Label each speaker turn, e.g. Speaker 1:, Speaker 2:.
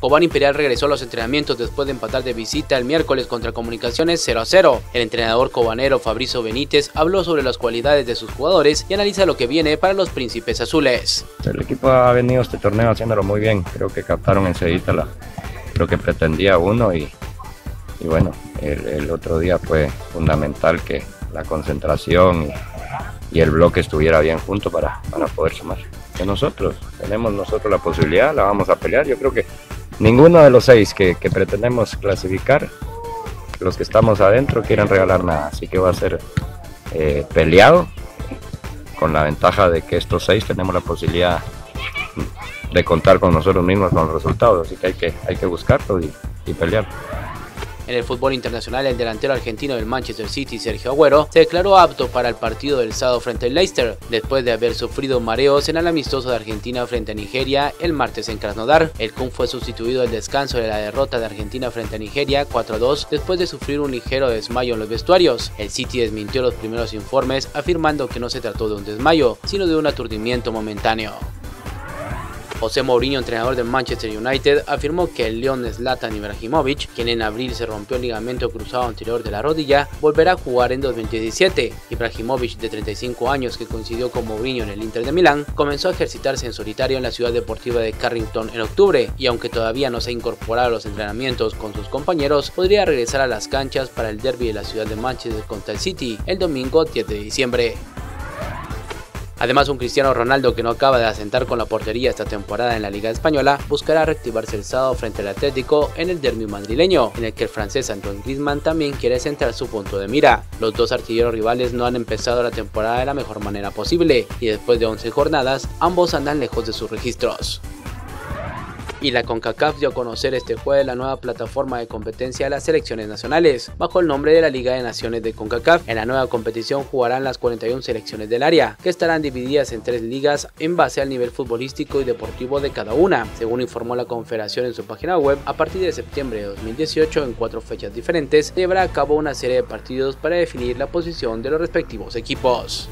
Speaker 1: Cobán Imperial regresó a los entrenamientos después de empatar de visita el miércoles contra Comunicaciones 0 a 0. El entrenador cobanero Fabrizio Benítez habló sobre las cualidades de sus jugadores y analiza lo que viene para los príncipes azules.
Speaker 2: El equipo ha venido este torneo haciéndolo muy bien, creo que captaron enseguida la, lo que pretendía uno y, y bueno, el, el, otro día fue fundamental que la concentración y, y el bloque estuviera bien junto para, para poder sumar que nosotros. Tenemos nosotros la posibilidad, la vamos a pelear. Yo creo que ninguno de los seis que, que pretendemos clasificar, los que estamos adentro, quieren regalar nada. Así que va a ser eh, peleado, con la ventaja de que estos seis tenemos la posibilidad de contar con nosotros mismos con los resultados. Así que hay que, hay que buscarlo y, y pelear.
Speaker 1: En el fútbol internacional, el delantero argentino del Manchester City, Sergio Agüero, se declaró apto para el partido del sábado frente al Leicester, después de haber sufrido mareos en el amistoso de Argentina frente a Nigeria el martes en Krasnodar. El Kun fue sustituido al descanso de la derrota de Argentina frente a Nigeria 4-2 después de sufrir un ligero desmayo en los vestuarios. El City desmintió los primeros informes afirmando que no se trató de un desmayo, sino de un aturdimiento momentáneo. José Mourinho, entrenador del Manchester United, afirmó que el león Zlatan Ibrahimovic, quien en abril se rompió el ligamento cruzado anterior de la rodilla, volverá a jugar en 2017. Ibrahimovic, de 35 años, que coincidió con Mourinho en el Inter de Milán, comenzó a ejercitarse en solitario en la ciudad deportiva de Carrington en octubre, y aunque todavía no se ha incorporado a los entrenamientos con sus compañeros, podría regresar a las canchas para el derby de la ciudad de Manchester contra el City el domingo 10 de diciembre. Además, un Cristiano Ronaldo que no acaba de asentar con la portería esta temporada en la Liga Española buscará reactivarse el sábado frente al Atlético en el derby madrileño, en el que el francés Antoine Griezmann también quiere centrar su punto de mira. Los dos artilleros rivales no han empezado la temporada de la mejor manera posible y después de 11 jornadas, ambos andan lejos de sus registros y la CONCACAF dio a conocer este jueves la nueva plataforma de competencia de las selecciones nacionales, bajo el nombre de la Liga de Naciones de CONCACAF. En la nueva competición jugarán las 41 selecciones del área, que estarán divididas en tres ligas en base al nivel futbolístico y deportivo de cada una, según informó la Confederación en su página web. A partir de septiembre de 2018, en cuatro fechas diferentes, llevará a cabo una serie de partidos para definir la posición de los respectivos equipos.